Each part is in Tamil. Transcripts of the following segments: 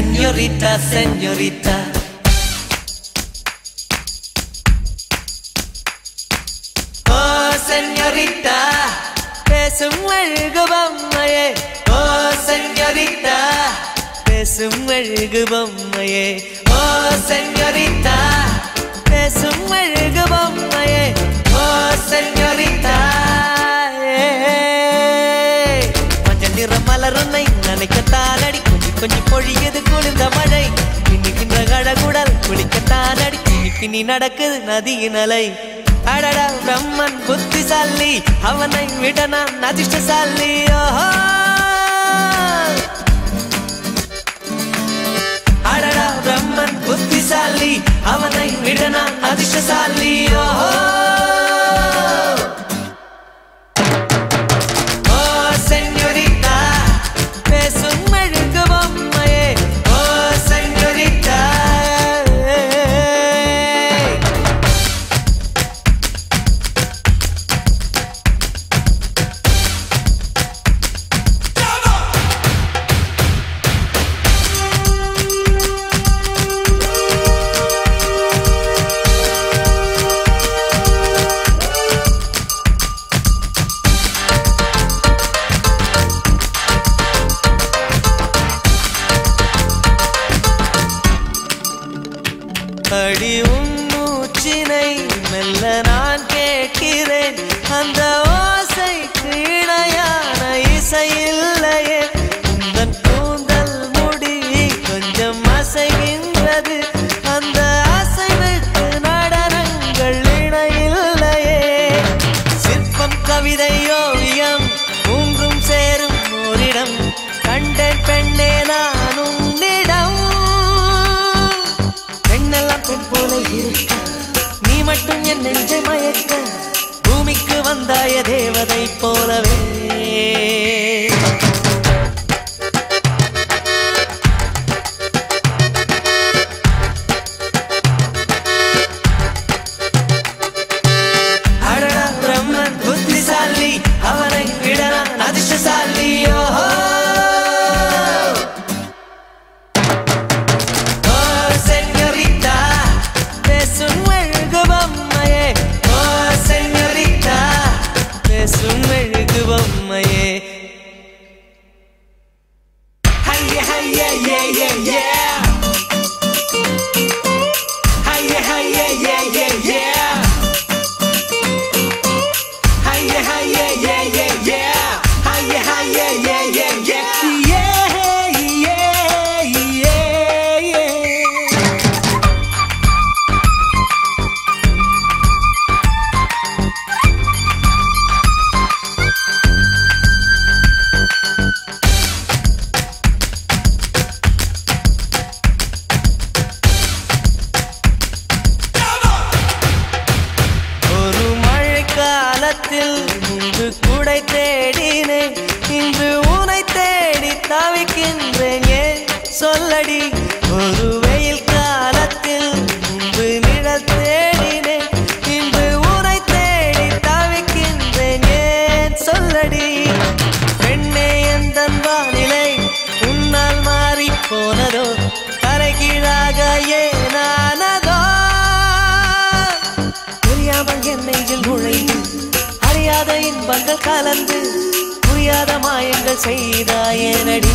señorita, señorita, señorita. Oh, señorita, பேசும் அழகு பொம்மையே ஓ செஞ்சரித்தா பேசும் அழகு பொம்மையே ஓ செஞ்சரித்தா பேசும் அழகு பொம்மையே ஓ செஞ்சரித்தா மஞ்சள் நிற மலருன்னை நினைக்கத்தான் அடி கொஞ்சம் பொழியது குளிர்ந்த மழை. இன்னிக்கின்ற கழகுடல் குளிக்கத்தான் அடி. பின்னி பின்னி நடக்குது நதியின் அலை. அடடா பிரம்மன் புத்திசாலி. அவனை விட நான் அதிர்ஷ்டசாலி. ஓஹோ! அடடா பிரம்மன் புத்திசாலி. அவனை விட நான் அதிர்ஷ்டசாலி. அடி உன் மூச்சினை மெல்ல நான் கேட்கிறேன். அந்த ஓசை கீழையா தேவதை போலவே. புரியாத இன்பங்கள் கலந்து புரியாத மாயங்கள் செய்தாயேனடி.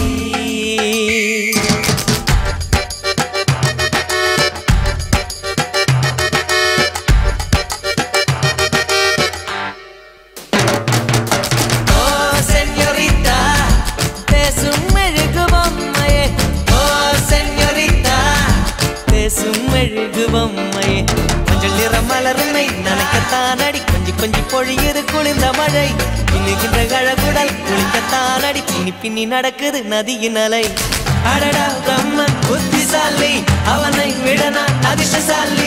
மலருமை நனைக்கத்தான் அடி. கொஞ்சி கொஞ்சி பொழியுது குளிர்ந்த மழை. இன்னுகின்ற கழகுடல் குளிக்கத்தான் அடி. பின்னி பின்னி நடக்குது நதியின் அலை. அடடா பிரம்மன் புத்திசாலி. அவனை விட நான் அதிர்ஷ்டசாலி